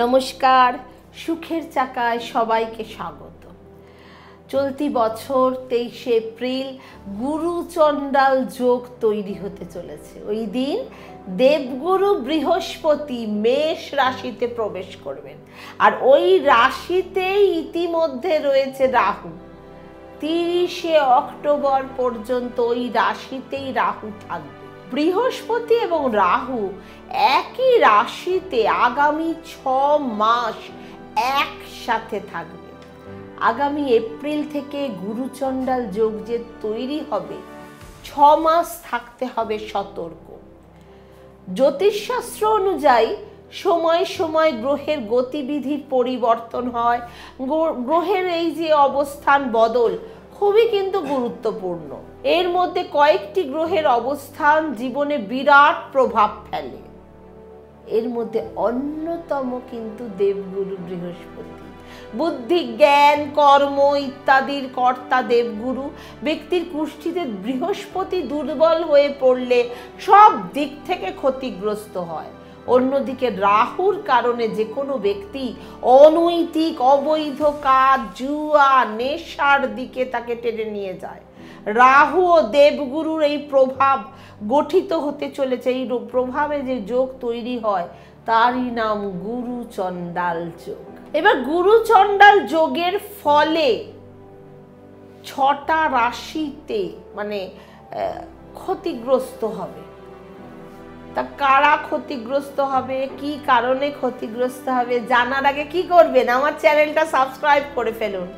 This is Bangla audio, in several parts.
নমস্কার, সুখের চাকায় সবাইকে স্বাগত। চলতি বছর তেইশে এপ্রিল গুরু চণ্ডাল যোগ তৈরি হতে চলেছে। ওই দিন দেবগুরু বৃহস্পতি মেষ রাশিতে প্রবেশ করবেন। আর ওই রাশিতেই ইতিমধ্যে রয়েছে রাহু। তিরিশে অক্টোবর পর্যন্ত ওই রাশিতেই রাহু থাকবে। বৃহস্পতি এবং রাহু একই রাশিতে আগামী ছ মাস একসাথে থাকবে। আগামী এপ্রিল থেকে গুরুচণ্ডাল যোগ যে তৈরি হবে ছ মাস থাকতে হবে সতর্ক। জ্যোতিষশাস্ত্র অনুযায়ী সময় সময় গ্রহের গতিবিধির পরিবর্তন হয়। গ্রহের এই যে অবস্থান বদল খুবই কিন্তু গুরুত্বপূর্ণ। এর মধ্যে কয়েকটি গ্রহের অবস্থান জীবনে বিরাট প্রভাব ফেলে। এর মধ্যে অন্যতম কিন্তু দেবগুরু বৃহস্পতি। বুদ্ধি, জ্ঞান, কর্ম ইত্যাদির কর্তা দেবগুরু। ব্যক্তির কুষ্ঠিতে বৃহস্পতি দুর্বল হয়ে পড়লে সব দিক থেকে ক্ষতিগ্রস্ত হয়। অন্যদিকে রাহুর কারণে যে কোনো ব্যক্তি অনৈতিক, অবৈধ কাজ, জুয়া, নেশার দিকে তাকে টেনে নিয়ে যায়। রাহু ও দেবগুরুর এই প্রভাব গঠিত হতে চলেছে। এই প্রভাবে যে যোগ তৈরি হয়, তারই নাম গুরু চণ্ডাল যোগ। এবার গুরু চণ্ডাল যোগের ফলে ছটা রাশিতে মানে ক্ষতিগ্রস্ত হবে। তা কারা ক্ষতিগ্রস্ত হবে? কি কারণে ক্ষতিগ্রস্ত হবে? জানার আগে কি করবেন? আমার চ্যানেলটা সাবস্ক্রাইব করে ফেলুন।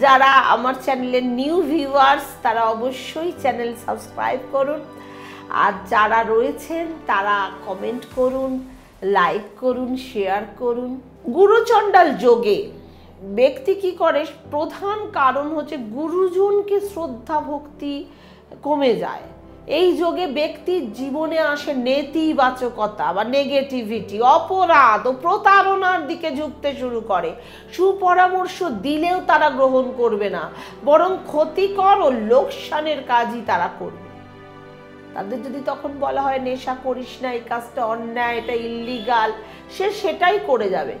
যারা আমার চ্যানেলের নিউ ভিউয়ার্স, তারা অবশ্যই চ্যানেল সাবস্ক্রাইব করুন। আর যারা রয়েছেন, তারা কমেন্ট করুন, লাইক করুন, শেয়ার করুন। গুরুচণ্ডাল যোগে ব্যক্তি কি করে? প্রধান কারণ হচ্ছে গুরুজনকে শ্রদ্ধা ভক্তি কমে যায়। এই যোগে ব্যক্তির জীবনে আসে নেতিবাচকতা বা নেগেটিভিটি অপরাধ ও প্রতারণার দিকে ঝুঁকতে শুরু করে। সুপরামর্শ দিলেও তারা গ্রহণ করবে না, বরং ক্ষতিকর ও লোকসানের কাজই তারা করবে। তাদের যদি তখন বলা হয়, নেশা করিস না, এই কাজটা অন্যায়, এটা ইল্লিগাল সে সেটাই করে যাবে।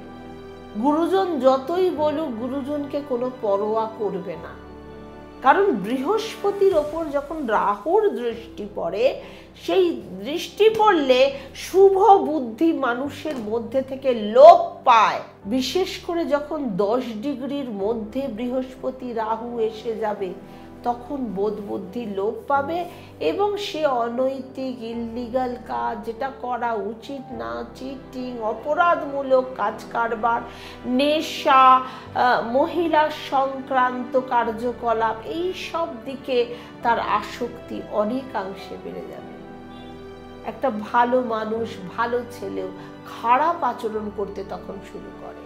গুরুজন যতই বলুক, গুরুজনকে কোনো পরোয়া করবে না। কারণ বৃহস্পতির ওপর যখন রাহুর দৃষ্টি পড়ে, সেই দৃষ্টি পড়লে শুভ বুদ্ধি মানুষের মধ্যে থেকে লোপ পায়। বিশেষ করে যখন দশ ডিগ্রির মধ্যে বৃহস্পতি রাহু এসে যাবে তখন বোধ বুদ্ধি লোপ পাবে এবং সে অনৈতিক, ইললিগাল কাজ যেটা করা উচিত না, চিটিং, অপরাধমূলক কাজ কারবার, নেশা মহিলা সংক্রান্ত কার্যকলাপ, এই সব দিকে তার আসক্তি অনেকাংশে বেড়ে যাবে। একটা ভালো মানুষ, ভালো ছেলেও খারাপ আচরণ করতে তখন শুরু করে।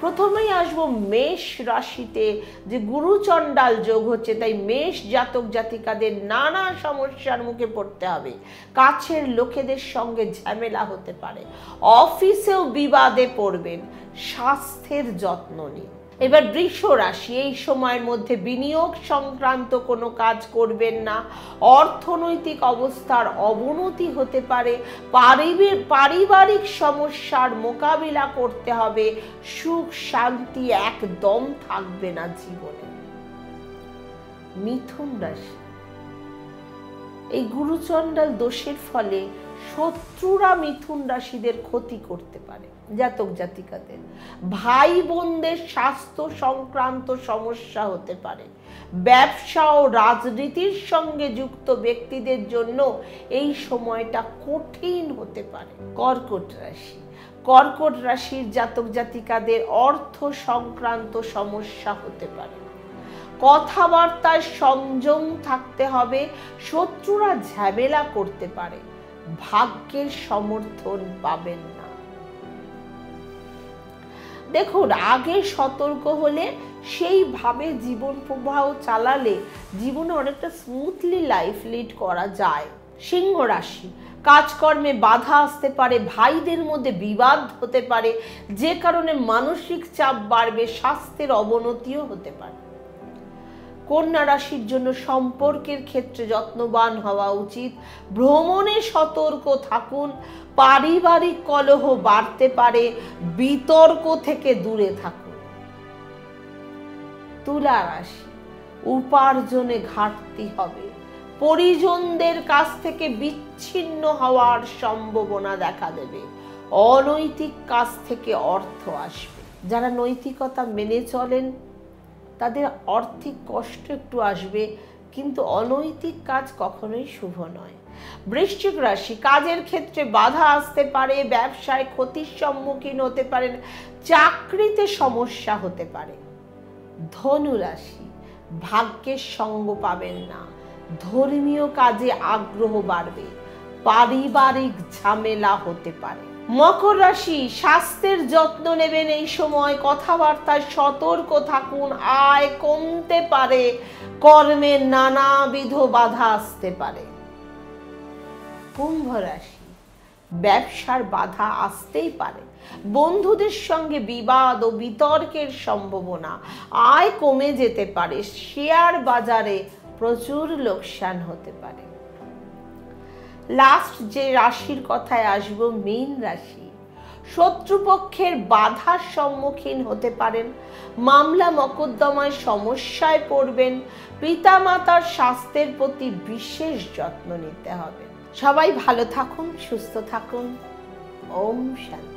প্রথমেই আসব মেষ রাশিতে, যে গুরুচণ্ডাল যোগ হচ্ছে, তাই মেষ জাতক জাতিকাদের নানা সমস্যার মুখে পড়তে হবে। কাছের লোকেদের সঙ্গে ঝামেলা হতে পারে। অফিসেও বিবাদে পড়বেন, স্বাস্থ্যের যত্ন নিন। এবার বৃষ রাশি, এই সময়ের মধ্যে বিনিয়োগ সংক্রান্ত কোনো কাজ করবেন না। অর্থনৈতিক অবস্থার অবনতি হতে পারে পারিবারিক সমস্যার মোকাবিলা করতে হবে, সুখ, শান্তি একদম থাকবে না জীবনে। মিথুন রাশি, এই গুরুচণ্ডাল দোষের ফলে শত্রুরা মিথুন রাশিদের ক্ষতি করতে পারে, জাতক জাতিকাদের। ভাই বোনদের স্বাস্থ্য সংক্রান্ত সমস্যা হতে পারে। ব্যবসা ও রাজনীতির সঙ্গে যুক্ত ব্যক্তিদের জন্য এই সময়টা কঠিন হতে পারে। কর্কট রাশি। কর্কট রাশির জাতক জাতিকাদের অর্থ সংক্রান্ত সমস্যা হতে পারে। কথাবার্তায় সংযম থাকতে হবে, শত্রুরা ঝামেলা করতে পারে। ভাগ্যের সমর্থন পাবেন না। দেখুন, আগে সতর্ক হলে সেইভাবে জীবন প্রবাহ চালালে জীবনে অনেকটা স্মুথলি লাইফ লিড করা যায়। সিংহ রাশি, কাজকর্মে বাধা আসতে পারে, ভাইদের মধ্যে বিবাদ হতে পারে, যে কারণে মানসিক চাপ বাড়বে, স্বাস্থ্যের অবনতিও হতে পারে। কন্যা রাশির জন্য সম্পর্কের ক্ষেত্রে যত্নবান হওয়া উচিত। ভ্রমণে সতর্ক থাকুন। পারিবারিক কলহ বাড়তে পারে। বিতর্ক থেকে দূরে থাকুন। তুলা রাশি, উপার্জনে ঘাটতি হবে। পরিজনদের কাছ থেকে বিচ্ছিন্ন হওয়ার সম্ভাবনা দেখা দেবে। অনৈতিক কাজ থেকে অর্থ আসবে। যারা নৈতিকতা মেনে চলেন তাদের আর্থিক কষ্ট একটু আসবে, কিন্তু অনৈতিক কাজ কখনোই শুভ নয়। বৃশ্চিক রাশি, কাজের ক্ষেত্রে বাধা আসতে পারে, ব্যবসায় ক্ষতির সম্মুখীন হতে পারেন, চাকরিতে সমস্যা হতে পারে। ধনু রাশি, ভাগ্যের সঙ্গ পাবেন না, ধর্মীয় কাজে আগ্রহ বাড়বে, পারিবারিক ঝামেলা হতে পারে। মকর রাশি, স্বাস্থ্যের যত্ন নেবেন এই সময়। কথাবার্তায় সতর্ক থাকুন, আয় কমতে পারে কর্মের নানাবিধ বাধা আসতে পারে। কুম্ভ রাশি, ব্যবসার বাধা আসতেই পারে। বন্ধুদের সঙ্গে বিবাদ ও বিতর্কের সম্ভাবনা আয় কমে যেতে পারে। শেয়ার বাজারে প্রচুর লোকসান হতে পারে। লাস্ট যে রাশির কথায় আসব মেইন রাশি। শত্রুপক্ষের বাধার সম্মুখীন হতে পারেন, মামলা মকদ্দমায় সমস্যায় পড়বেন, পিতামাতার স্বাস্থ্যের প্রতি বিশেষ যত্ন নিতে হবে। সবাই ভালো থাকুন, সুস্থ থাকুন। ওম শান্তি।